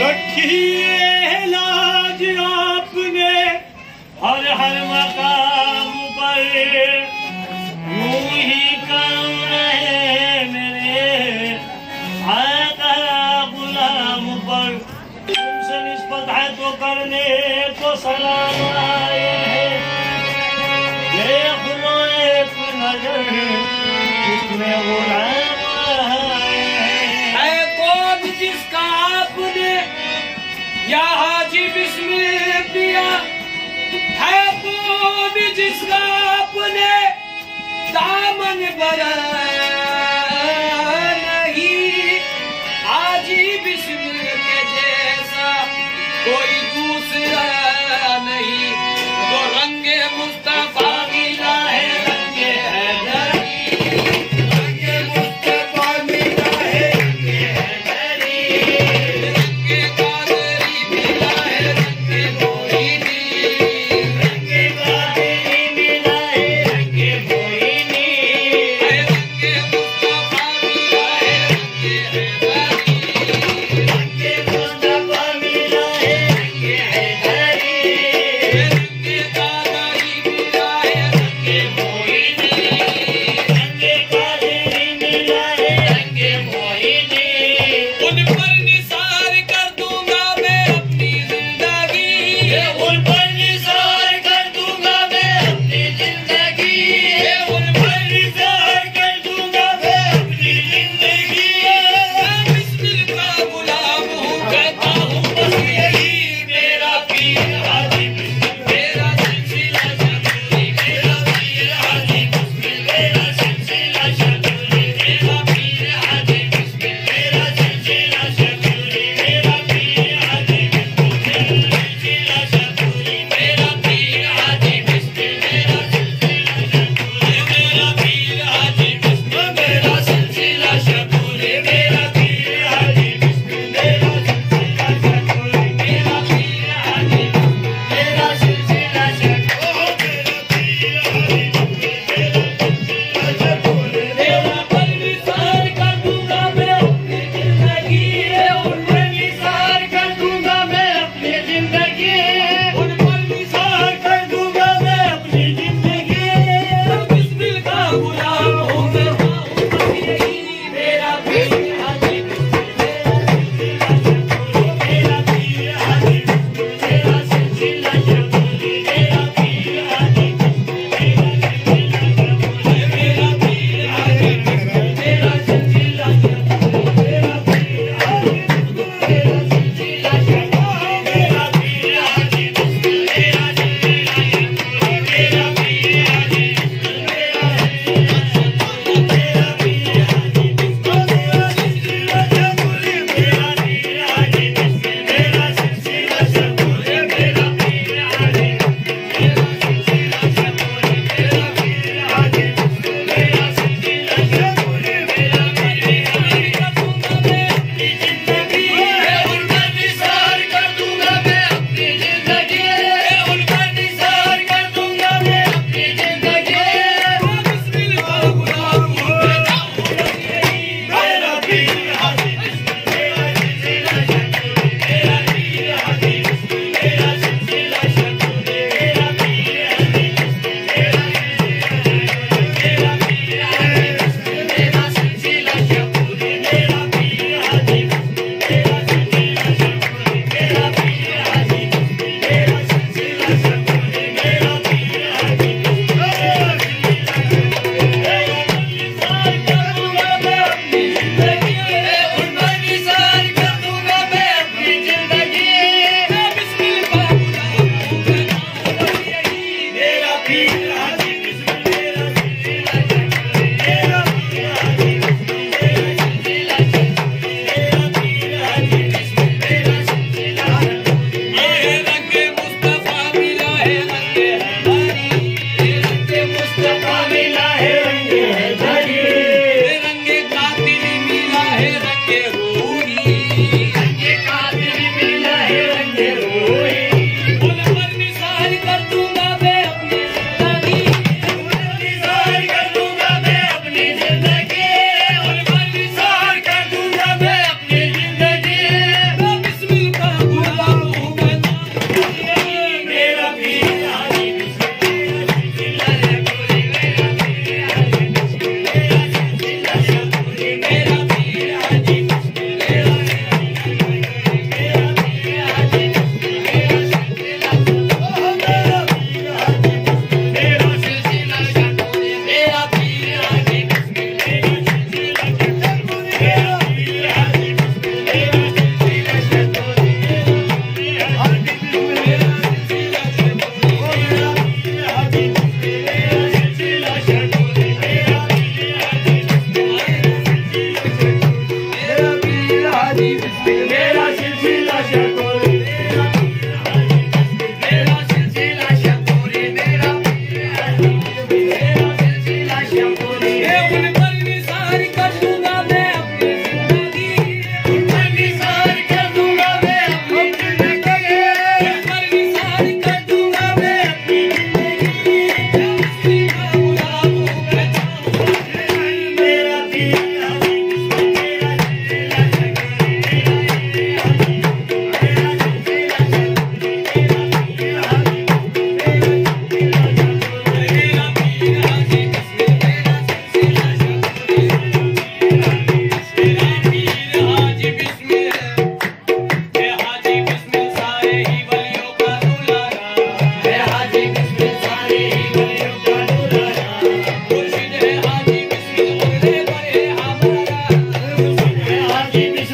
रखिए लाज आपने, हर हर मकाम पर। ही काम रहे मेरे आका गुलाम पर। तुमसे है तो करने को सलाम आए देख लो एक नज़र या हाजी बिस्मिल दिया है कौन जिसका आपने दामन बरा мой больниц.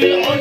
be.